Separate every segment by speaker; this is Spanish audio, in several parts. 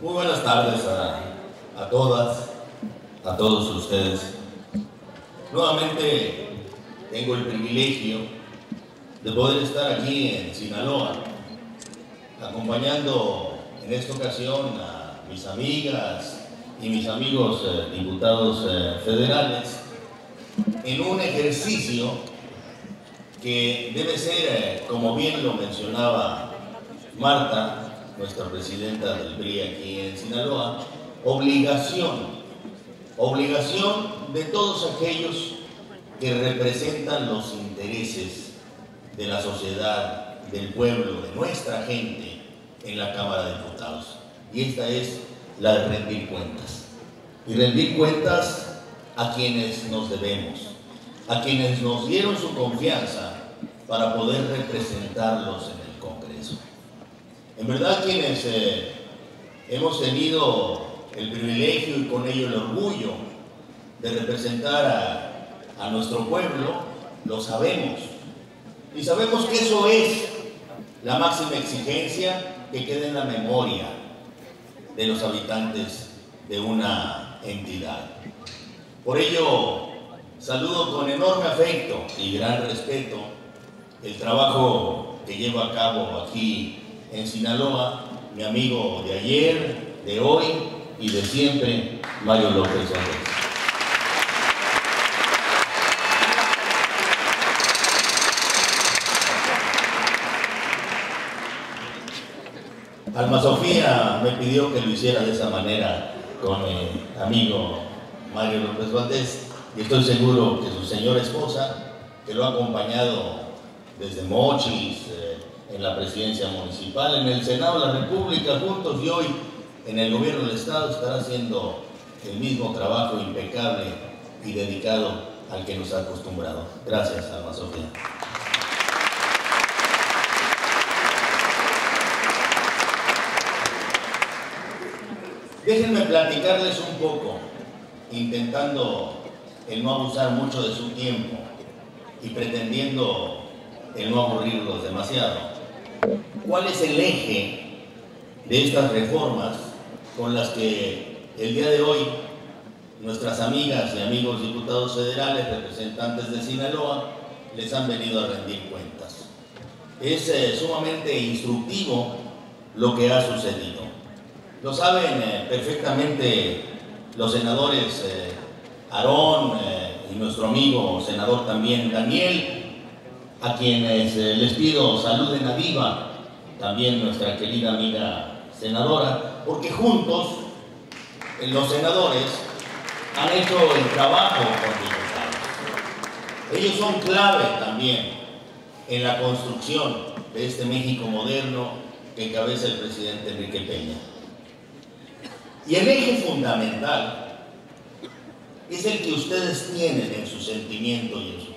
Speaker 1: Muy buenas tardes a, a todas, a todos ustedes. Nuevamente tengo el privilegio de poder estar aquí en Sinaloa, acompañando en esta ocasión a mis amigas y mis amigos eh, diputados eh, federales en un ejercicio que debe ser, eh, como bien lo mencionaba Marta, nuestra presidenta del PRI aquí en Sinaloa, obligación, obligación de todos aquellos que representan los intereses de la sociedad, del pueblo, de nuestra gente en la Cámara de Diputados. Y esta es la de rendir cuentas. Y rendir cuentas a quienes nos debemos, a quienes nos dieron su confianza para poder representarlos en. En verdad quienes eh, hemos tenido el privilegio y con ello el orgullo de representar a, nuestro pueblo, lo sabemos. Y sabemos que eso es la máxima exigencia que quede en la memoria de los habitantes de una entidad. Por ello, saludo con enorme afecto y gran respeto el trabajo que lleva a cabo aquí en Sinaloa, mi amigo de ayer, de hoy y de siempre, Mario López López. Alma Sofía me pidió que lo hiciera de esa manera con mi amigo Mario López Valdés y estoy seguro que su señora esposa, que lo ha acompañado desde Mochis, eh, en la presidencia municipal, en el Senado de la República, juntos y hoy en el gobierno del Estado estará haciendo el mismo trabajo impecable y dedicado al que nos ha acostumbrado. Gracias, Alma Sofía. Déjenme platicarles un poco, intentando el no abusar mucho de su tiempo y pretendiendo el no aburrirlos demasiado. ¿Cuál es el eje de estas reformas con las que el día de hoy nuestras amigas y amigos diputados federales, representantes de Sinaloa, les han venido a rendir cuentas? Es eh, sumamente instructivo lo que ha sucedido. Lo saben eh, perfectamente los senadores eh, Aarón y nuestro amigo senador también Daniel, a quienes eh, les pido saluden a Diva, también nuestra querida amiga senadora, porque juntos eh, los senadores han hecho el trabajo con Ellos son clave también en la construcción de este México moderno que encabeza el presidente Enrique Peña. Y el eje fundamental es el que ustedes tienen en su sentimiento y en su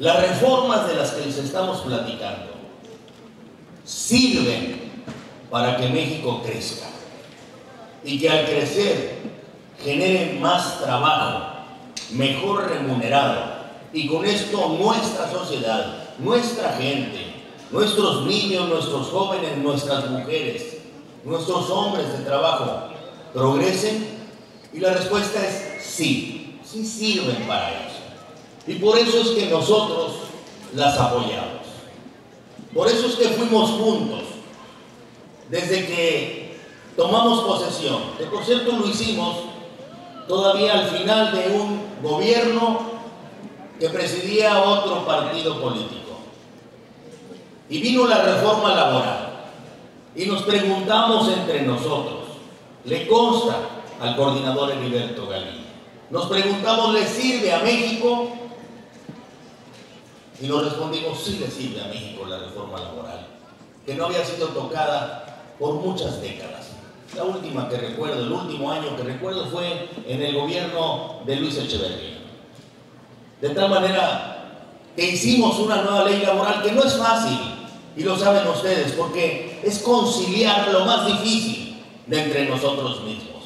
Speaker 1: las reformas de las que les estamos platicando sirven para que México crezca y que al crecer genere más trabajo, mejor remunerado y con esto nuestra sociedad, nuestra gente, nuestros niños, nuestros jóvenes, nuestras mujeres, nuestros hombres de trabajo progresen? Y la respuesta es sí, sí sirven para eso. Y por eso es que nosotros las apoyamos. Por eso es que fuimos juntos. Desde que tomamos posesión. Que por cierto lo hicimos todavía al final de un gobierno que presidía otro partido político. Y vino la reforma laboral. Y nos preguntamos entre nosotros, ¿le consta al coordinador Heriberto Galín? Nos preguntamos, ¿le sirve a México? Y nos respondimos, sí le sirve a México la reforma laboral, que no había sido tocada por muchas décadas. La última que recuerdo, el último año que recuerdo fue en el gobierno de Luis Echeverría. De tal manera que hicimos una nueva ley laboral que no es fácil, y lo saben ustedes, porque es conciliar lo más difícil de entre nosotros mismos.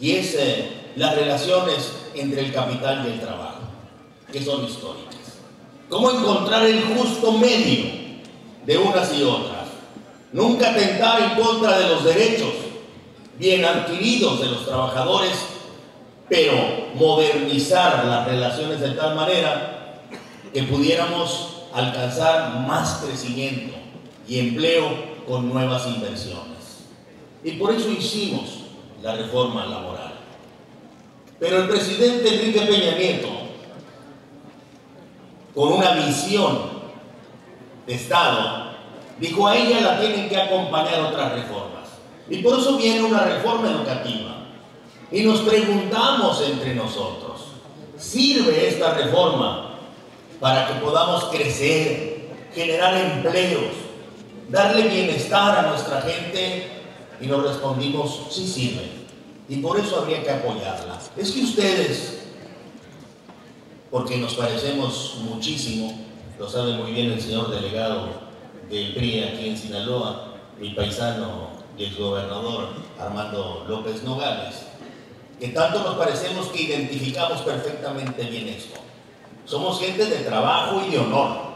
Speaker 1: Y es eh, las relaciones entre el capital y el trabajo, que son históricas. ¿Cómo encontrar el justo medio de unas y otras? nunca atentar en contra de los derechos bien adquiridos de los trabajadores, pero modernizar las relaciones de tal manera que pudiéramos alcanzar más crecimiento y empleo con nuevas inversiones. Y por eso hicimos la reforma laboral. Pero el presidente Enrique Peña Nieto, con una visión de Estado, dijo a ella la tienen que acompañar otras reformas. Y por eso viene una reforma educativa. Y nos preguntamos entre nosotros, ¿sirve esta reforma para que podamos crecer, generar empleos, darle bienestar a nuestra gente? Y nos respondimos, sí sirve. Y por eso habría que apoyarla. Es que ustedes, porque nos parecemos muchísimo, lo sabe muy bien el señor delegado del PRI aquí en Sinaloa, mi paisano y el gobernador Armando López Nogales, que tanto nos parecemos que identificamos perfectamente bien esto. Somos gente de trabajo y de honor.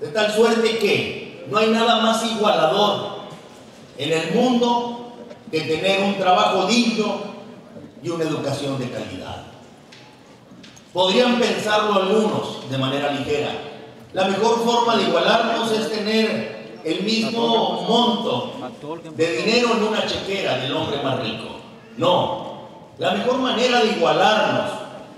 Speaker 1: De tal suerte que no hay nada más igualador en el mundo que tener un trabajo digno y una educación de calidad. Podrían pensarlo algunos de manera ligera. La mejor forma de igualarnos es tener el mismo monto de dinero en una chequera del hombre más rico. No, la mejor manera de igualarnos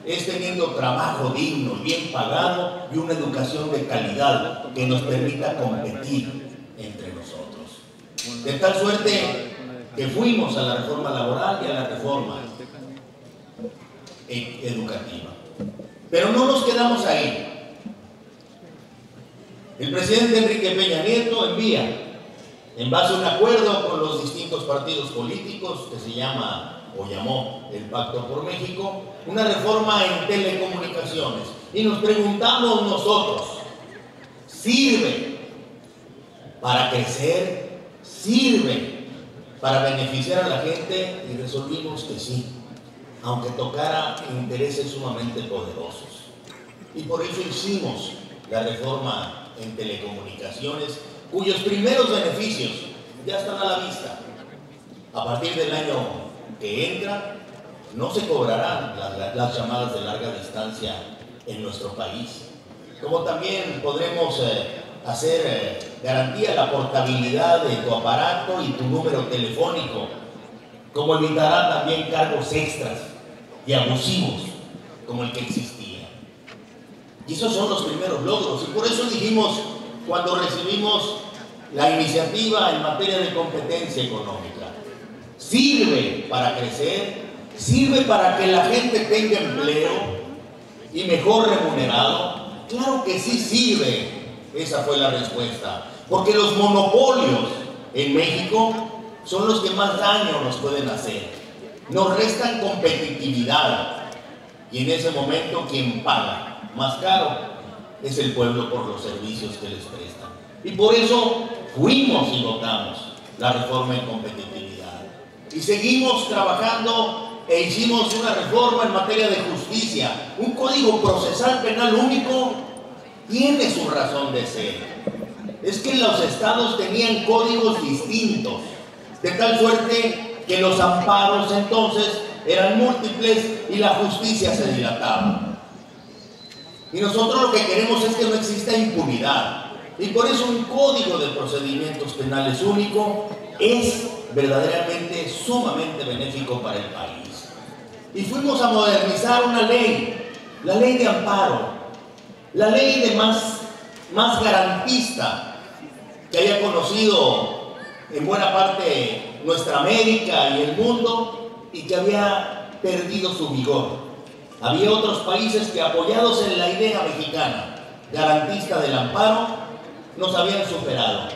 Speaker 1: es teniendo trabajo digno, bien pagado y una educación de calidad que nos permita competir entre nosotros. De tal suerte que fuimos a la reforma laboral y a la reforma educativa. Pero no nos quedamos ahí. El presidente Enrique Peña Nieto envía, en base a un acuerdo con los distintos partidos políticos que se llama o llamó el Pacto por México, una reforma en telecomunicaciones. Y nos preguntamos nosotros, ¿sirve para crecer? ¿Sirve para beneficiar a la gente? Y resolvimos que sí, aunque tocara intereses sumamente poderosos. Y por eso hicimos la reforma en telecomunicaciones, cuyos primeros beneficios ya están a la vista. A partir del año que entra, no se cobrarán las, llamadas de larga distancia en nuestro país. Como también podremos eh, hacer eh, garantía la portabilidad de tu aparato y tu número telefónico, como evitará también cargos extras y abusivos como el que existía. Y esos son los primeros logros. Y por eso dijimos, cuando recibimos la iniciativa en materia de competencia económica, sirve para crecer, sirve para que la gente tenga empleo y mejor remunerado. Claro que sí sirve. Esa fue la respuesta. Porque los monopolios en México son los que más daño nos pueden hacer. Nos restan competitividad. Y en ese momento quien paga más caro es el pueblo por los servicios que les prestan. Y por eso fuimos y votamos la reforma en competitividad. Y seguimos trabajando e hicimos una reforma en materia de justicia. Un código procesal penal único tiene su razón de ser. Es que los estados tenían códigos distintos, de tal suerte que los amparos entonces eran múltiples y la justicia se dilataba. Y nosotros lo que queremos es que no exista impunidad. Y por eso un código de procedimientos penales único es verdaderamente sumamente benéfico para el país. Y fuimos a modernizar una ley, la ley de amparo, la ley de más, más garantista que haya conocido en buena parte nuestra América y el mundo y que había perdido su vigor. Había otros países que apoyados en la idea mexicana garantista del amparo nos habían superado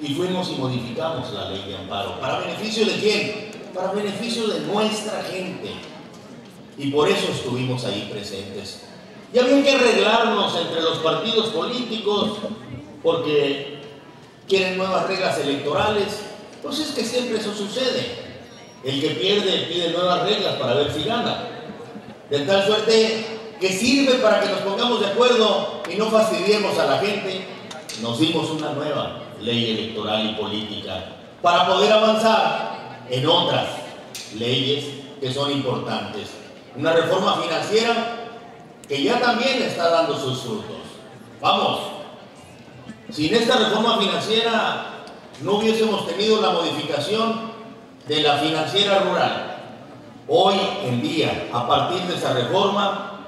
Speaker 1: y fuimos y modificamos la ley de amparo. ¿Para beneficio de quién? Para beneficio de nuestra gente. Y por eso estuvimos ahí presentes. Y había que arreglarnos entre los partidos políticos porque quieren nuevas reglas electorales. Pues es que siempre eso sucede. El que pierde pide nuevas reglas para ver si gana. De tal suerte que sirve para que nos pongamos de acuerdo y no fastidiemos a la gente. Nos dimos una nueva ley electoral y política para poder avanzar en otras leyes que son importantes. Una reforma financiera que ya también está dando sus frutos. Vamos, sin esta reforma financiera no hubiésemos tenido la modificación de la financiera rural. Hoy en día, a partir de esta reforma,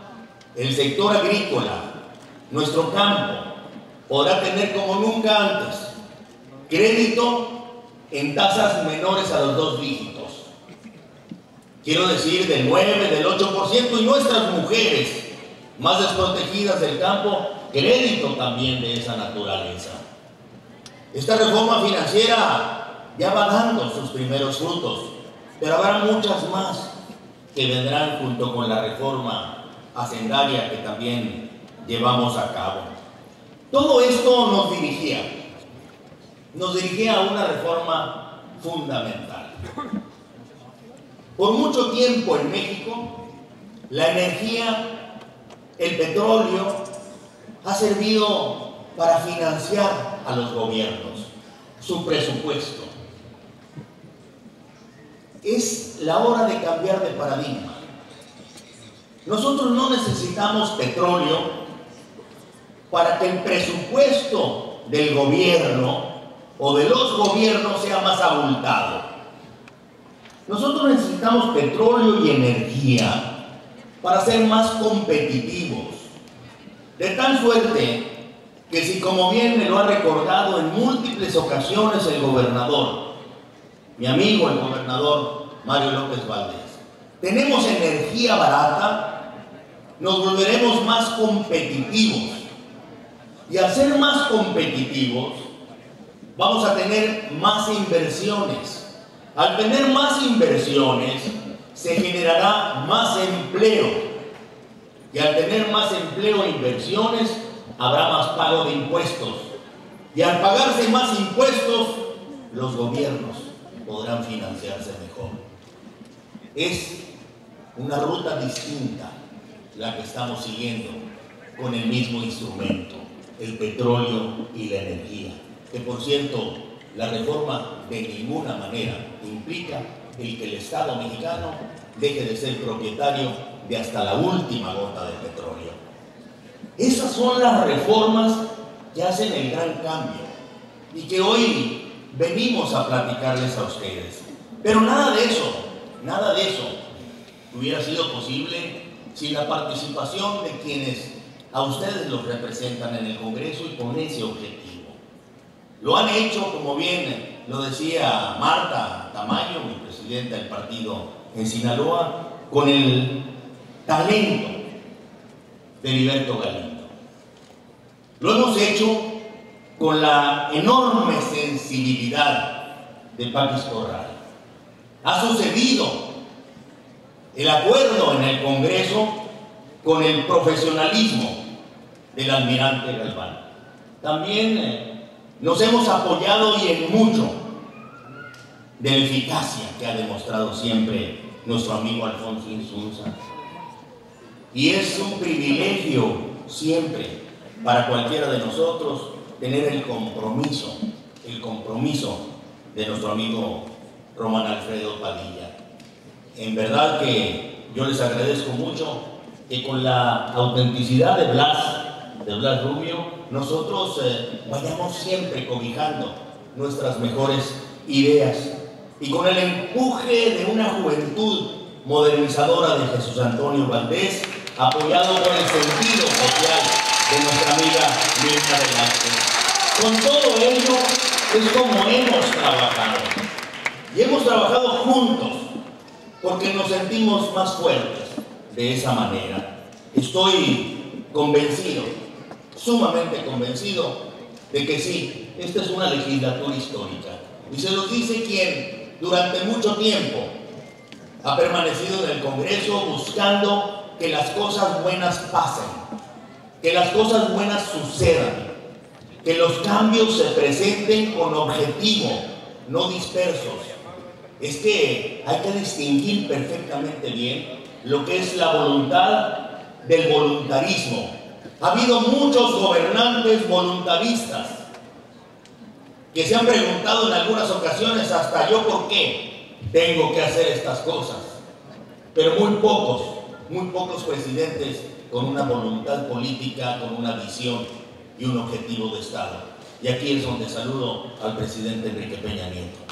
Speaker 1: el sector agrícola, nuestro campo, podrá tener como nunca antes crédito en tasas menores a los dos dígitos. Quiero decir del 9, del 8% y nuestras mujeres más desprotegidas del campo, crédito también de esa naturaleza. Esta reforma financiera ya va dando sus primeros frutos, pero habrá muchas más que vendrán junto con la reforma hacendaria que también llevamos a cabo. Todo esto nos dirigía, nos dirigía a una reforma fundamental. Por mucho tiempo en México, la energía, el petróleo, ha servido para financiar a los gobiernos su presupuesto. Es la hora de cambiar de paradigma. Nosotros no necesitamos petróleo para que el presupuesto del gobierno o de los gobiernos sea más abultado. Nosotros necesitamos petróleo y energía para ser más competitivos. De tal suerte que si como bien me lo ha recordado en múltiples ocasiones el gobernador, mi amigo el gobernador Mario López Valdés, tenemos energía barata, nos volveremos más competitivos y al ser más competitivos, vamos a tener más inversiones. Al tener más inversiones, se generará más empleo. Y al tener más empleo e inversiones, habrá más pago de impuestos. Y al pagarse más impuestos, los gobiernos podrán financiarse mejor. Es una ruta distinta la que estamos siguiendo con el mismo instrumento el petróleo y la energía. Que por cierto, la reforma de ninguna manera implica el que el Estado mexicano deje de ser propietario de hasta la última gota de petróleo. Esas son las reformas que hacen el gran cambio y que hoy venimos a platicarles a ustedes. Pero nada de eso, nada de eso hubiera sido posible sin la participación de quienes a ustedes los representan en el Congreso y con ese objetivo. Lo han hecho, como bien lo decía Marta Tamayo, mi presidenta del partido en Sinaloa, con el talento de Heriberto Galindo. Lo hemos hecho con la enorme sensibilidad de Paquis Corral. Ha sucedido el acuerdo en el Congreso con el profesionalismo del almirante Galván. También eh, nos hemos apoyado y en mucho de la eficacia que ha demostrado siempre nuestro amigo Alfonso Insunza. Y es un privilegio siempre para cualquiera de nosotros tener el compromiso, el compromiso de nuestro amigo Román Alfredo Padilla. En verdad que yo les agradezco mucho que con la autenticidad de Blas de Blas Rubio, nosotros eh, vayamos siempre cobijando nuestras mejores ideas y con el empuje de una juventud modernizadora de Jesús Antonio Valdés, apoyado por el sentido social de nuestra amiga Mirna Velázquez. Con todo ello es como hemos trabajado. Y hemos trabajado juntos porque nos sentimos más fuertes de esa manera. Estoy convencido sumamente convencido de que sí, esta es una legislatura histórica. Y se los dice quien durante mucho tiempo ha permanecido en el Congreso buscando que las cosas buenas pasen, que las cosas buenas sucedan, que los cambios se presenten con objetivo, no dispersos. Es que hay que distinguir perfectamente bien lo que es la voluntad del voluntarismo ha habido muchos gobernantes voluntaristas que se han preguntado en algunas ocasiones hasta yo por qué tengo que hacer estas cosas. Pero muy pocos, muy pocos presidentes con una voluntad política, con una visión y un objetivo de Estado. Y aquí es donde saludo al presidente Enrique Peña Nieto.